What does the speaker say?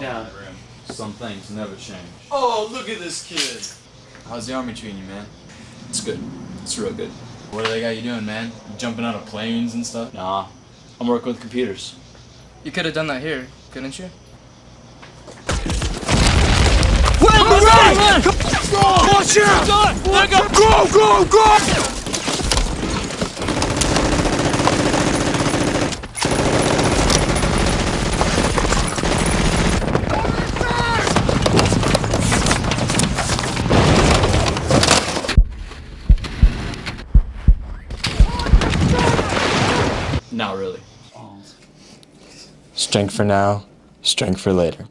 Down. Some things never change. Oh, look at this kid. How's the army treating you, man? It's good. It's real good. What do they got you doing, man? You jumping out of planes and stuff? Nah, I'm working with computers. You could have done that here, couldn't you? Not really. Strength for now, strength for later.